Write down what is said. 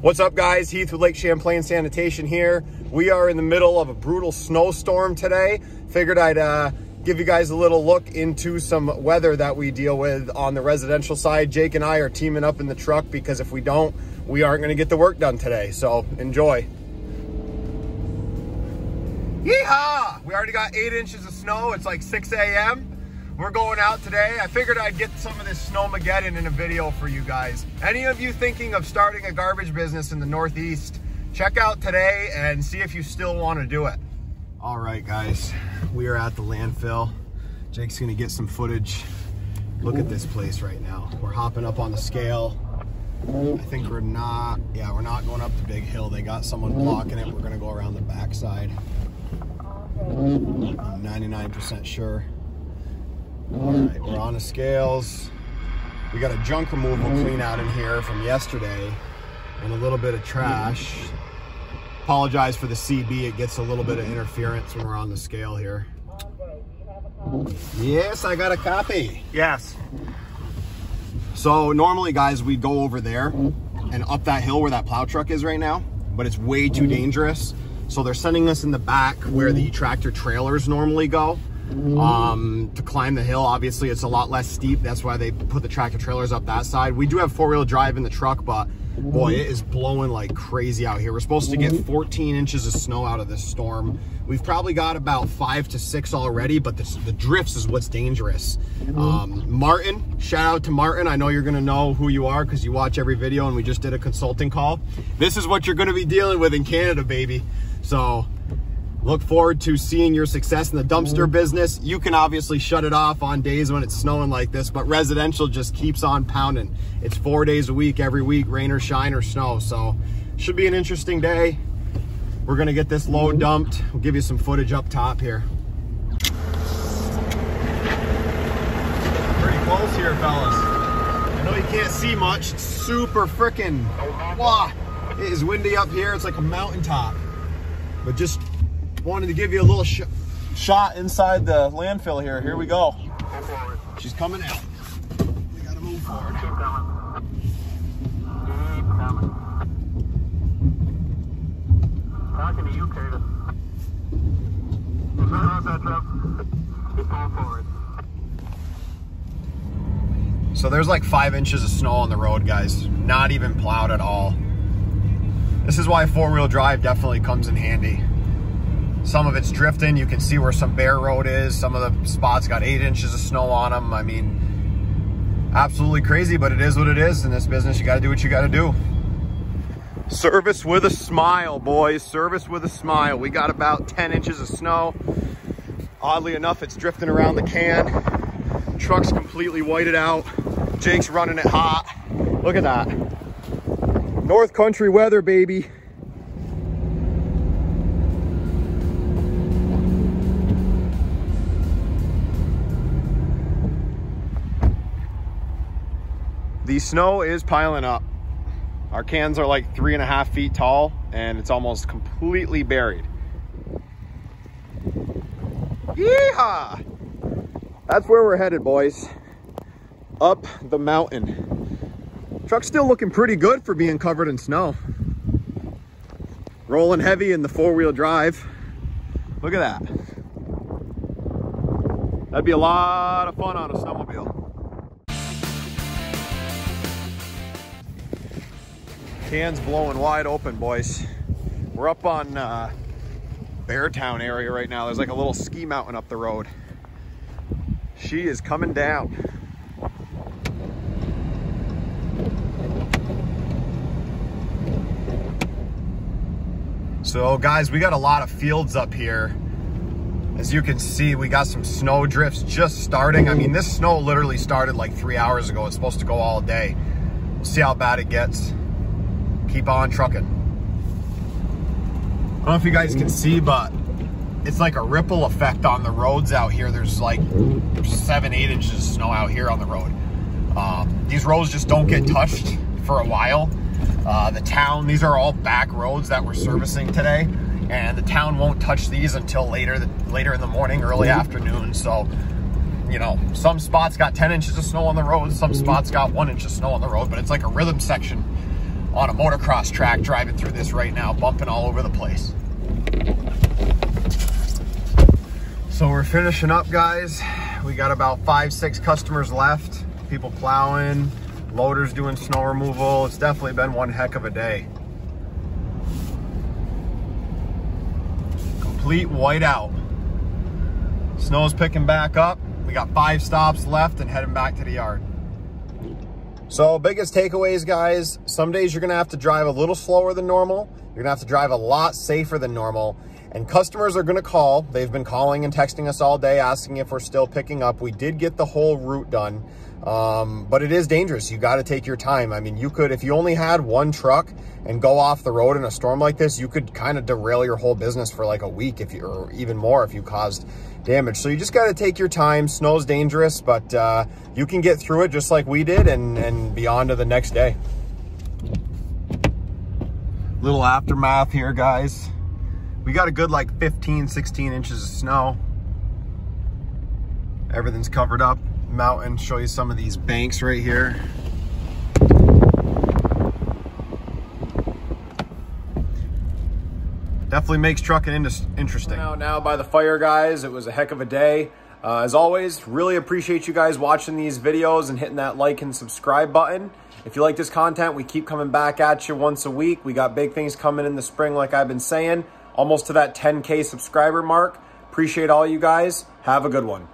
What's up guys? Heath with Lake Champlain Sanitation here. We are in the middle of a brutal snowstorm today. Figured I'd uh, give you guys a little look into some weather that we deal with on the residential side. Jake and I are teaming up in the truck because if we don't, we aren't gonna get the work done today. So enjoy. Yeehaw! We already got eight inches of snow. It's like 6 a.m. We're going out today. I figured I'd get some of this snowmageddon in a video for you guys. Any of you thinking of starting a garbage business in the Northeast, check out today and see if you still want to do it. All right, guys, we are at the landfill. Jake's gonna get some footage. Look at this place right now. We're hopping up on the scale. I think we're not, yeah, we're not going up the big hill. They got someone blocking it. We're gonna go around the backside. I'm 99% sure. All right, we're on the scales. We got a junk removal clean out in here from yesterday and a little bit of trash. Apologize for the CB, it gets a little bit of interference when we're on the scale here. Yes, I got a copy. Yes. So normally guys, we go over there and up that hill where that plow truck is right now, but it's way too dangerous. So they're sending us in the back where the tractor trailers normally go um, to climb the hill. Obviously, it's a lot less steep. That's why they put the tractor trailers up that side. We do have four-wheel drive in the truck, but boy, it is blowing like crazy out here. We're supposed to get 14 inches of snow out of this storm. We've probably got about five to six already, but the, the drifts is what's dangerous. Um, Martin, shout out to Martin. I know you're gonna know who you are because you watch every video and we just did a consulting call. This is what you're gonna be dealing with in Canada, baby. So look forward to seeing your success in the dumpster business. You can obviously shut it off on days when it's snowing like this, but residential just keeps on pounding. It's four days a week, every week, rain or shine or snow. So should be an interesting day. We're gonna get this load dumped. We'll give you some footage up top here. Pretty close here, fellas. I know you can't see much. It's super freaking, wow. It is windy up here. It's like a mountaintop. But just wanted to give you a little sh shot inside the landfill here. Here we go. She's coming out. We gotta move forward. Keep coming. Keep coming. Talking to you, Curtis. Across that truck? Keep going forward. So there's like five inches of snow on the road, guys. Not even plowed at all. This is why four-wheel drive definitely comes in handy. Some of it's drifting. You can see where some bare road is. Some of the spots got eight inches of snow on them. I mean, absolutely crazy, but it is what it is. In this business, you got to do what you got to do. Service with a smile, boys. Service with a smile. We got about 10 inches of snow. Oddly enough, it's drifting around the can. Truck's completely whited out. Jake's running it hot. Look at that. North country weather, baby. The snow is piling up. Our cans are like three and a half feet tall and it's almost completely buried. Yeehaw! That's where we're headed, boys. Up the mountain. Truck's still looking pretty good for being covered in snow. Rolling heavy in the four-wheel drive. Look at that. That'd be a lot of fun on a snowmobile. Cans blowing wide open, boys. We're up on uh, Beartown area right now. There's like a little ski mountain up the road. She is coming down. So guys, we got a lot of fields up here. As you can see, we got some snow drifts just starting. I mean, this snow literally started like three hours ago. It's supposed to go all day. We'll see how bad it gets. Keep on trucking. I don't know if you guys can see, but it's like a ripple effect on the roads out here. There's like seven, eight inches of snow out here on the road. Um, these roads just don't get touched for a while. Uh, the town, these are all back roads that we're servicing today, and the town won't touch these until later, later in the morning, early afternoon. So, you know, some spots got 10 inches of snow on the road, some spots got one inch of snow on the road, but it's like a rhythm section on a motocross track driving through this right now, bumping all over the place. So we're finishing up, guys. We got about five, six customers left. People plowing, loaders doing snow removal. It's definitely been one heck of a day. Complete whiteout. Snow's picking back up. We got five stops left and heading back to the yard. So biggest takeaways, guys, some days you're gonna have to drive a little slower than normal. You're gonna have to drive a lot safer than normal. And customers are gonna call. They've been calling and texting us all day asking if we're still picking up. We did get the whole route done, um, but it is dangerous. You gotta take your time. I mean, you could, if you only had one truck and go off the road in a storm like this, you could kind of derail your whole business for like a week if you, or even more if you caused damage. So you just got to take your time. Snow's dangerous, but uh, you can get through it just like we did and, and be on to the next day. Little aftermath here, guys. We got a good like 15, 16 inches of snow. Everything's covered up. Mountain, show you some of these banks right here. definitely makes trucking interesting. Out now by the fire, guys. It was a heck of a day. Uh, as always, really appreciate you guys watching these videos and hitting that like and subscribe button. If you like this content, we keep coming back at you once a week. We got big things coming in the spring, like I've been saying, almost to that 10K subscriber mark. Appreciate all you guys. Have a good one.